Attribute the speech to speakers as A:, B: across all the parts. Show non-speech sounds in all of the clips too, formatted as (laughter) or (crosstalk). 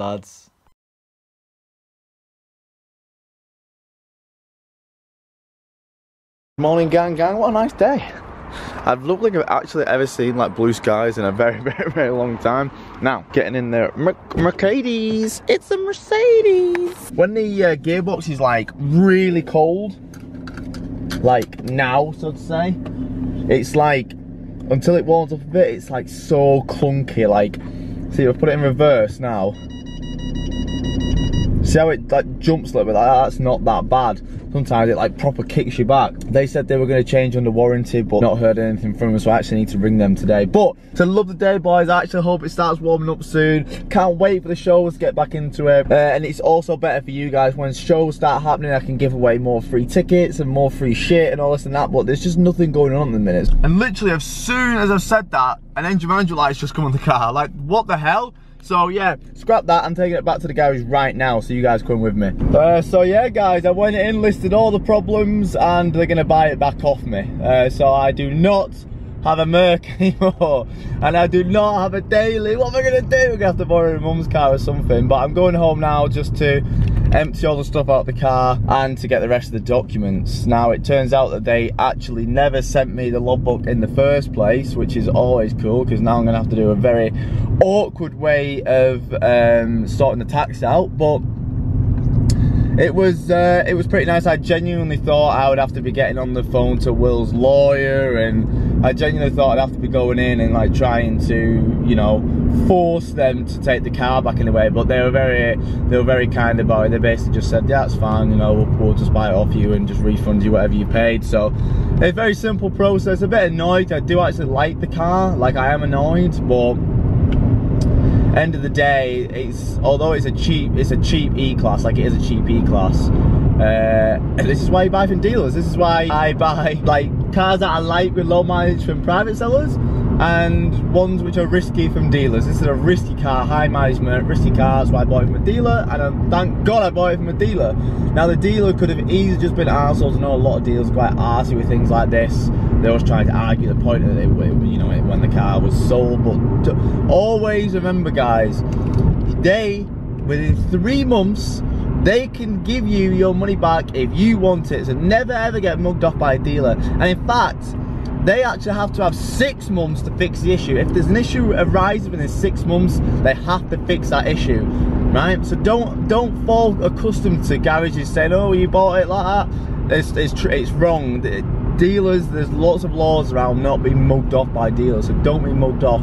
A: lads.
B: Morning gang gang, what a nice day. I don't think I've actually ever seen like blue skies in a very, (laughs) very, very long time. Now, getting in there, Mer Mercedes. It's a Mercedes. When the uh, gearbox is like really cold, like now, so to say, it's like, until it warms up a bit, it's like so clunky. Like, see, I've put it in reverse now. See how it like jumps a little bit? Like, that's not that bad. Sometimes it like proper kicks you back. They said they were going to change under warranty, but not heard anything from them, so I actually need to ring them today. But to love the day, boys. I actually hope it starts warming up soon. Can't wait for the shows to get back into it. Uh, and it's also better for you guys when shows start happening. I can give away more free tickets and more free shit and all this and that. But there's just nothing going on at the minute. And literally, as soon as I've said that, an engine manager light's just come on the car. Like, what the hell? So yeah, scrap that. I'm taking it back to the garage right now, so you guys come with me. Uh, so yeah, guys, I went in, listed all the problems, and they're gonna buy it back off me. Uh, so I do not have a Merc (laughs) anymore, and I do not have a daily. What am I gonna do? I'm gonna have to borrow mum's car or something. But I'm going home now just to empty all the stuff out the car and to get the rest of the documents. Now it turns out that they actually never sent me the logbook in the first place, which is always cool because now I'm gonna have to do a very awkward way of um, sorting the tax out. But it was uh, it was pretty nice. I genuinely thought I would have to be getting on the phone to Will's lawyer, and I genuinely thought I'd have to be going in and like trying to, you know, force them to take the car back in a way. But they were very they were very kind about it. They basically just said, "Yeah, it's fine. You know, we'll, we'll just buy it off you and just refund you whatever you paid." So a very simple process. A bit annoyed. I do actually like the car. Like I am annoyed, but end of the day, it's although it's a cheap, it's a cheap E class, like it is a cheap E class. Uh, (coughs) this is why you buy from dealers. This is why I buy like cars that I like with low mileage from private sellers, and ones which are risky from dealers. This is a risky car, high mileage, risky car. So I bought it from a dealer, and I, thank God I bought it from a dealer. Now the dealer could have easily just been assholes. I know a lot of dealers are quite arsy with things like this they always trying to argue the point that it, you know, when the car was sold. But always remember, guys, they within three months they can give you your money back if you want it. So never ever get mugged off by a dealer. And in fact, they actually have to have six months to fix the issue. If there's an issue arises within six months, they have to fix that issue, right? So don't don't fall accustomed to garages saying, "Oh, you bought it like that." It's it's it's wrong dealers, there's lots of laws around not being mugged off by dealers, so don't be mugged off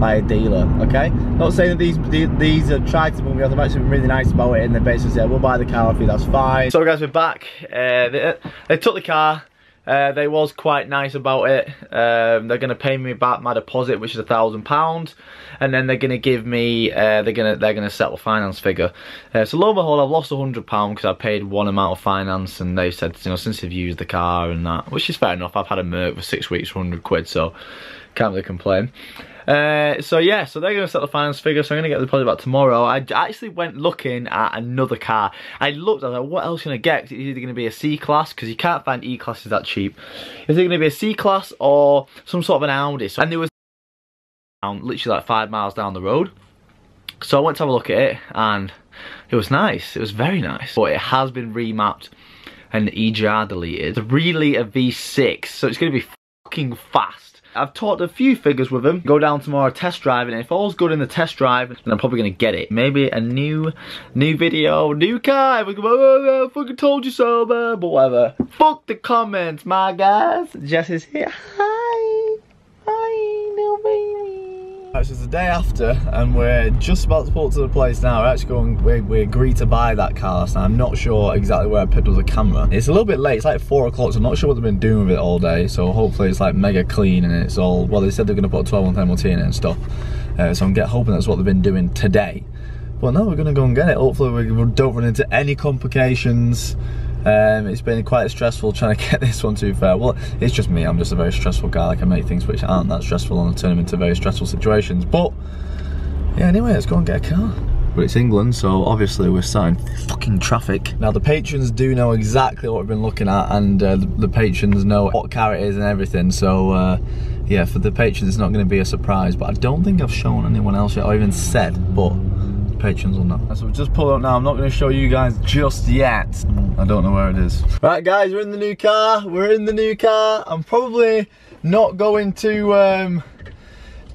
B: by a dealer, okay? Not saying that these these are tried to mug me off, they've actually been really nice about it and they basically said, we'll buy the car off you, that's fine. So guys, we're back. Uh, they, they took the car, uh, they was quite nice about it. Um, they're going to pay me back my deposit, which is a thousand pounds, and then they're going to give me. Uh, they're going to they're going to settle finance figure. Uh, so lo and behold, I've lost a hundred pound because I paid one amount of finance, and they said you know since they've used the car and that, which is fair enough. I've had a Merc for six weeks for hundred quid, so can't really complain. Uh, so yeah, so they're going to set the finance figure, so I'm going to get the deposit back tomorrow. I actually went looking at another car. I looked, I was like, what else can I get? It's either going to be a C-Class, because you can't find E-Classes that cheap. Is it going to be a C-Class or some sort of an Audi? And there was literally like five miles down the road. So I went to have a look at it, and it was nice. It was very nice. But it has been remapped and EGR deleted. It's really a V6, so it's going to be fucking fast. I've talked a few figures with him. Go down tomorrow test drive, and if all's good in the test drive, then I'm probably gonna get it. Maybe a new, new video, new car. Going, oh, I fucking told you so, man. But whatever. Fuck the comments, my guys. Jess is here. Hi. Hi, little baby. It's the day after, and we're just about to pull to the place now. We're actually going, we, we agreed to buy that car last night. I'm not sure exactly where I picked up the camera. It's a little bit late, it's like four o'clock, so I'm not sure what they've been doing with it all day. So hopefully it's like mega clean and it's all, well, they said they're gonna put a 12 month MOT in it and stuff. Uh, so I'm get, hoping that's what they've been doing today. But no, we're gonna go and get it. Hopefully we don't run into any complications. Um, it's been quite stressful trying to (laughs) get this one too fair. Well, it's just me. I'm just a very stressful guy. Like I make things which aren't that stressful and I turn them into very stressful situations. But yeah, anyway, let's go and get a car. But it's England, so obviously we're starting fucking traffic. Now the patrons do know exactly what we've been looking at, and uh, the, the, patrons know what car it is and everything. So uh, yeah, for the patrons, it's not going to be a surprise. But I don't think I've shown anyone else yet, or even said. But patrons on that. So we just pulled up now. I'm not going to show you guys just yet. I don't know where it is. Right, guys, we're in the new car. We're in the new car. I'm probably not going to um,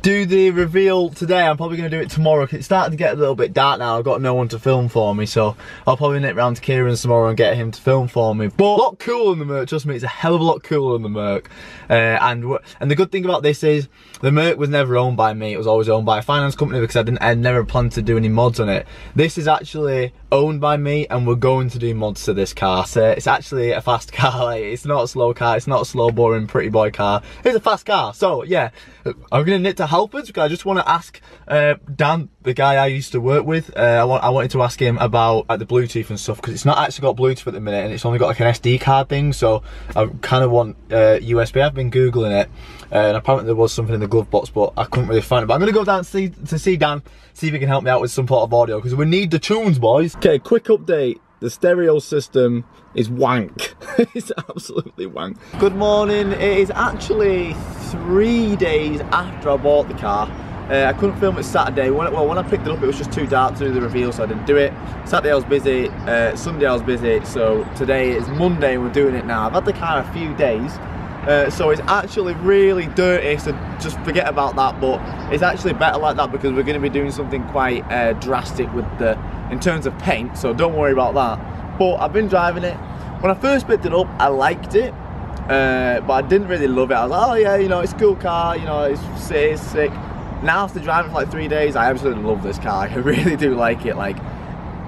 B: do the reveal today. I'm probably going to do it tomorrow because it's starting to get a little bit dark now. I've got no one to film for me, so I'll probably nip round to Kieran tomorrow and get him to film for me. But a lot cooler than the Merc, trust me, it's a hell of a lot cooler than the Merc. Uh, and and the good thing about this is the Merc was never owned by me. It was always owned by a finance company because I didn't I never planned to do any mods on it. This is actually owned by me and we're going to do mods to this car. So it's actually a fast (laughs) car. Like, it's not a slow car. It's not a slow, boring, pretty boy car. It's a fast car. So yeah, I'm going to nip to Halfords because I just want to ask uh, Dan, the guy I used to work with, uh, I, want, I wanted to ask him about like, the Bluetooth and stuff because it's not actually got Bluetooth at the minute and it's only got like an SD card thing. So I kind of want uh, USB. I've been Googling it uh, and apparently there was something in the glove box, but I couldn't really find it. But I'm going to go down to see, to see Dan, see if he can help me out with some sort of audio because we need the tunes, boys. Okay, quick update. The stereo system is wank. (laughs) it's absolutely wank. Good morning. It is actually three days after I bought the car. Uh, I couldn't film it Saturday. When, well, when I picked it up, it was just too dark to do the reveal, so I didn't do it. Saturday I was busy, uh, Sunday I was busy, so today is Monday and we're doing it now. I've had the car a few days, uh, so it's actually really dirty, so just forget about that, but it's actually better like that because we're going to be doing something quite uh, drastic with the, in terms of paint, so don't worry about that. But I've been driving it. When I first picked it up, I liked it, uh, but I didn't really love it. I was like, oh yeah, you know, it's a cool car, you know, it's, it's sick. Now after driving for like three days, I absolutely love this car. (laughs) I really do like it. Like,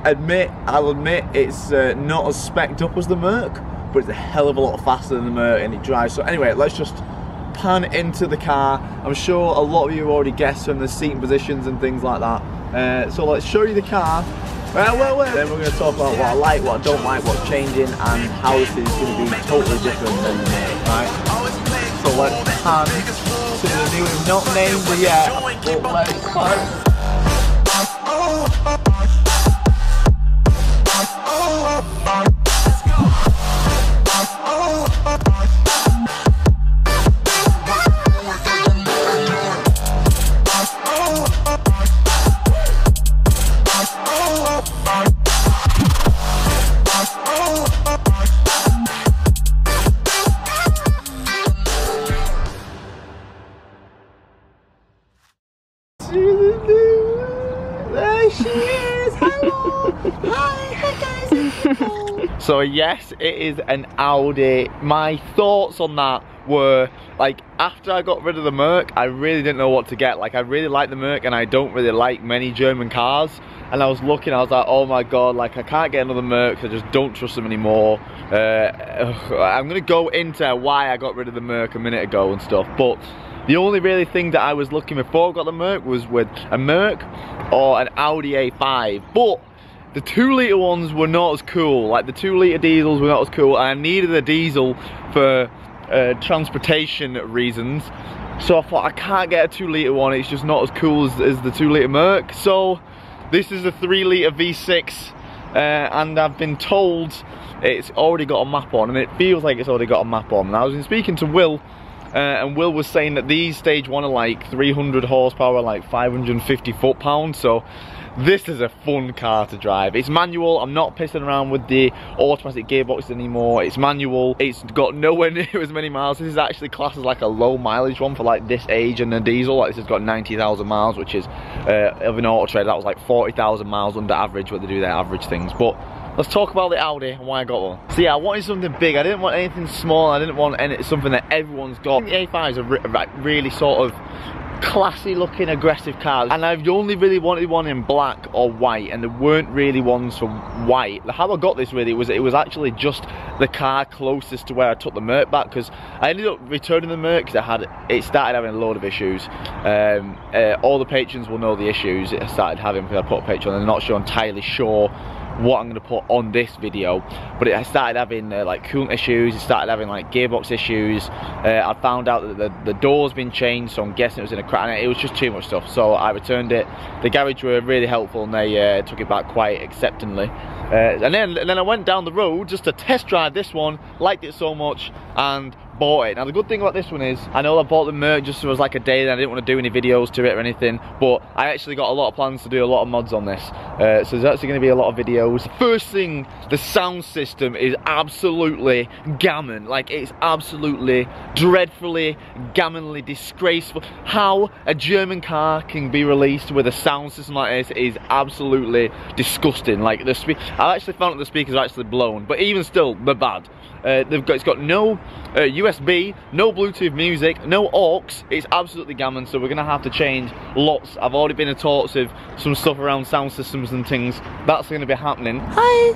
B: admit, I'll admit it's uh, not as specced up as the Merc, but it's a hell of a lot faster than the Merc and it drives. So anyway, let's just pan into the car. I'm sure a lot of you already guessed from the seating positions and things like that. Uh, so let's show you the car. Well, well, well. Then we're going to talk about what I like, what I don't like, what's changing, and how this is going to be totally different than right? So let's pan to the new, not named yet, but let's (laughs) pan. Yes, it is an Audi. My thoughts on that were like after I got rid of the Merc, I really didn't know what to get. Like I really like the Merc and I don't really like many German cars. And I was looking, I was like, oh my god, like I can't get another Merc, I just don't trust them anymore. Uh, I'm gonna go into why I got rid of the Merc a minute ago and stuff, but the only really thing that I was looking before I got the Merc was with a Merc or an Audi A5. But the two litre ones were not as cool. Like the two litre diesels were not as cool. I needed a diesel for uh, transportation reasons. So I thought I can't get a two litre one. It's just not as cool as, as the two litre Merc. So this is a three litre V6. Uh, and I've been told it's already got a map on and it feels like it's already got a map on. And I was speaking to Will uh, and Will was saying that these stage one are like 300 horsepower, like 550 foot-pounds. So this is a fun car to drive. It's manual. I'm not pissing around with the automatic gearbox anymore. It's manual. It's got nowhere (laughs) near as many miles. This is actually classed as like a low mileage one for like this age and a diesel. Like this has got 90,000 miles, which is uh, of an auto trade. That was like 40,000 miles under average where they do their average things. But let's talk about the Audi and why I got one. So yeah, I wanted something big. I didn't want anything small. I didn't want any, something that everyone's got. The A5 is a re really sort of classy looking aggressive cars and I've only really wanted one in black or white and there weren't really ones for white. How I got this really was it was actually just the car closest to where I took the Merc back because I ended up returning the Merc because it had it started having a load of issues. Um, uh, all the patrons will know the issues it started having because I put a picture on. I'm not sure entirely sure what I'm going to put on this video but it started having uh, like coolant issues it started having like gearbox issues. Uh, I found out that the, the door's been changed so I'm guessing it was in a crack and it was just too much stuff so I returned it. The garage were really helpful and they uh, took it back quite acceptingly. Uh, and then and then I went down the road just to test drive this one liked it so much and bought it. Now the good thing about this one is, I know I bought the Merc just as like a day and I didn't want to do any videos to it or anything, but I actually got a lot of plans to do a lot of mods on this. Uh, so there's actually going to be a lot of videos. First thing, the sound system is absolutely gammon. Like it's absolutely dreadfully, gammonly disgraceful. How a German car can be released with a sound system like this is absolutely disgusting. Like the spe I actually found that the speakers are actually blown, but even still, they're bad. Uh, they've got, it's got no uh, USB, no Bluetooth music, no aux. It's absolutely gammon, so we're gonna have to change lots. I've already been in talks of some stuff around sound systems and things. That's gonna be happening. Hi.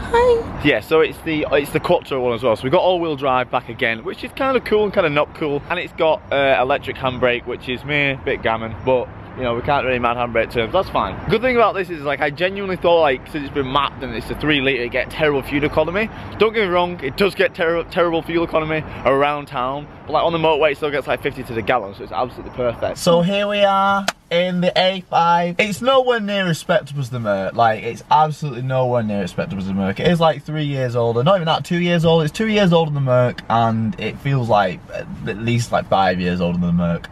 B: Hi. Yeah, so it's the it's the Quattro one as well. So we've got all-wheel drive back again, which is kind of cool and kind of not cool. And it's got uh, electric handbrake, which is me, a bit gammon, but you know, we can't really man handbrake terms, that's fine. Good thing about this is like, I genuinely thought like, since it's been mapped and it's a three litre, it get terrible fuel economy. Don't get me wrong, it does get ter terrible fuel economy around town, but like on the motorway it still gets like 50 to the gallon, so it's absolutely perfect. So here we are in the A5. It's nowhere near as respectable as the Merc. Like, it's absolutely nowhere near as respectable as the Merc. It is like three years older. Not even that, two years old. It's two years older than the Merc, and it feels like at least like five years older than the Merc.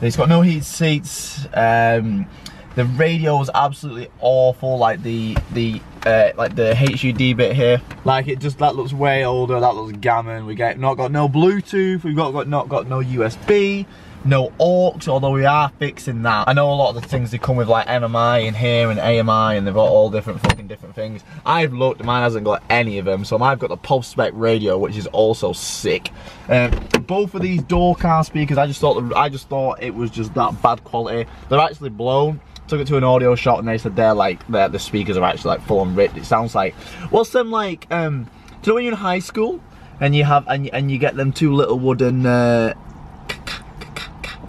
B: It's got no heat seats. Um, the radio was absolutely awful. Like the the uh, like the HUD bit here. Like it just that looks way older. That looks gammon. We get not got no Bluetooth. We've got got not got no USB no aux, although we are fixing that. I know a lot of the things they come with like MMI in here and AMI and they've got all different fucking different things. I've looked, mine hasn't got any of them, so I've got the Pulse Spec radio, which is also sick. Um, both of these door car speakers, I just thought I just thought it was just that bad quality. They're actually blown. Took it to an audio shop and they said they're like they're, the speakers are actually like full on ripped. It sounds like what's them like um do you know when you're in high school and you have and, and you get them two little wooden uh,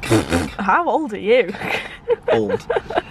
B: (coughs)
A: how old are you? (laughs)
B: old.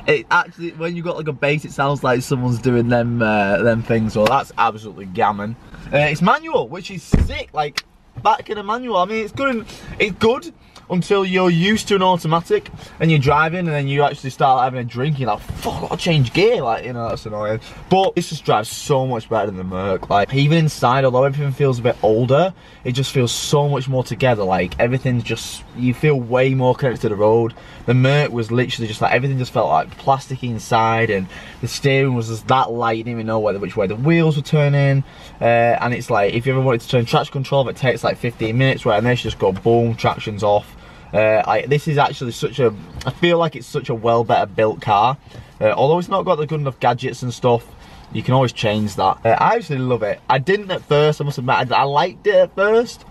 B: It actually, when you got like a bass, it sounds like someone's doing them uh, them things. Well, that's absolutely gammon. Uh, it's manual, which is sick. Like back in a manual. I mean, it's good. It's good until you're used to an automatic and you're driving and then you actually start having a drink you're like fuck I gotta change gear like you know that's annoying. But this just drives so much better than the Merc. Like even inside although everything feels a bit older it just feels so much more together. Like everything's just you feel way more connected to the road. The Merc was literally just like everything just felt like plastic inside and the steering was just that light you didn't even know whether which way the wheels were turning. Uh, and it's like if you ever wanted to turn traction control it takes like 15 minutes where and this just go boom traction's off uh, I, this is actually such a, I feel like it's such a well better built car. Uh, although it's not got the good enough gadgets and stuff, you can always change that. Uh, I actually love it. I didn't at first, I must admit, I, I liked it at first,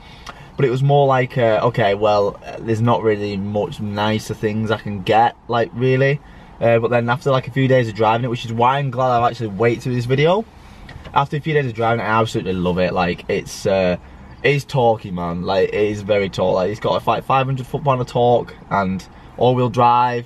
B: but it was more like, uh, okay, well, uh, there's not really much nicer things I can get, like, really. But then after like a few days of driving it, which is why I'm glad I've actually waited to this video. After a few days of driving it, I absolutely love it. Like, it's, is talky, man. Like, it is very tall. Like, it's got a like 500 foot pound of torque and all-wheel drive.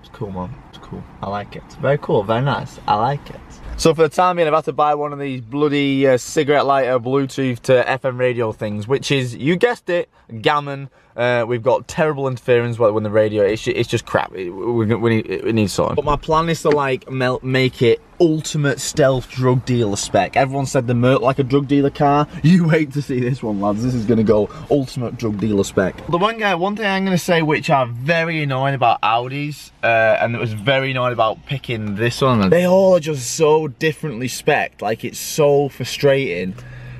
B: It's cool, man. It's cool. I like it. Very cool. Very nice. I like it. So for the time being, I've had to buy one of these bloody uh, cigarette lighter Bluetooth to FM radio things, which is, you guessed it, gammon. Uh, we've got terrible interference when the radio, it's, it's just crap. It, we, we, need, it needs sorting. But my plan is to like make it ultimate stealth drug dealer spec. Everyone said the Merc like a drug dealer car. (laughs) You wait to see this one, lads. This is going to go ultimate drug dealer spec. The one guy, one thing I'm going to say which I'm very annoying about Audis, uh, and it was very annoying about picking this one, they all are just so differently spec like it's so frustrating.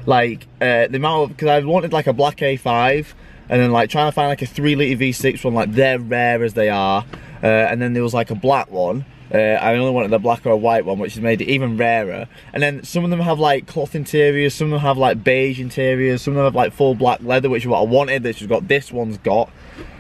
B: Like, uh, the amount of, because I wanted like a black A5, and then like trying to find like a 3 litre V6 one, like they're rare as they are. Uh, and then there was like a black one. Uh, I only wanted the black or white one, which has made it even rarer. And then some of them have like cloth interiors, some of them have like beige interiors, some of them have like full black leather, which is what I wanted, which has got this one's got.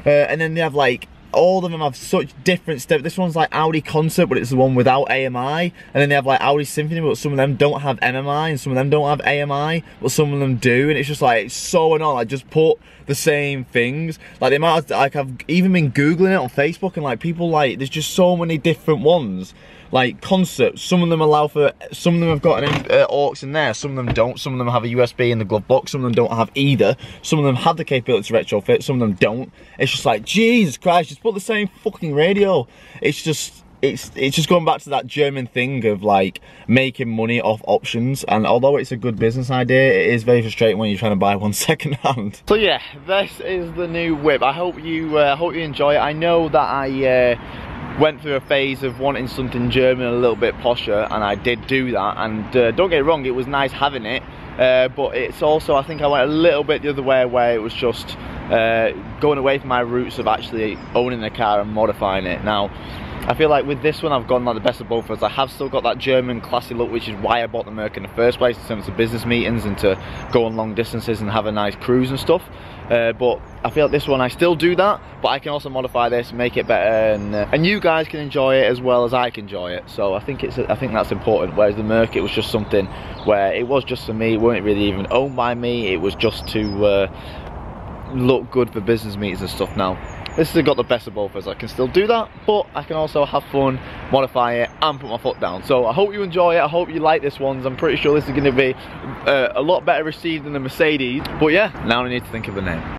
B: Uh, and then they have like all of them have such different stuff. This one's like Audi Concert, but it's the one without AMI. And then they have like Audi Symphony, but some of them don't have MMI, and some of them don't have AMI, but some of them do. And it's just like, it's so annoying. Like, just put the same things. Like, they might have, like, I've even been Googling it on Facebook, and like, people like, there's just so many different ones like concepts. Some of them allow for, some of them have got an uh, aux in there, some of them don't. Some of them have a USB in the glove box, some of them don't have either. Some of them have the capability to retrofit, some of them don't. It's just like, Jesus Christ, just put the same fucking radio. It's just, it's it's just going back to that German thing of like making money off options. And although it's a good business idea, it is very frustrating when you're trying to buy one (laughs) second hand. So yeah, this is the new whip. I hope you uh, hope you enjoy it. I know that I. Uh, went through a phase of wanting something German a little bit posher and I did do that. And uh, don't get it wrong it was nice having it uh, but it's also I think I went a little bit the other way where it was just uh, going away from my roots of actually owning the car and modifying it. Now I feel like with this one I've gone like the best of both worlds. I have still got that German classy look which is why I bought the Merc in the first place in terms of business meetings and to go on long distances and have a nice cruise and stuff. Uh, but I feel like this one I still do that but I can also modify this make it better and, uh, and you guys can enjoy it as well as I can enjoy it. So I think it's I think that's important. Whereas the Merc it was just something where it was just for me. It weren't really even owned by me. It was just to uh, look good for business meetings and stuff now this has got the best of both worlds. I can still do that, but I can also have fun, modify it, and put my foot down. So I hope you enjoy it. I hope you like this one. I'm pretty sure this is going to be uh, a lot better received than the Mercedes. But yeah, now I need to think of a name.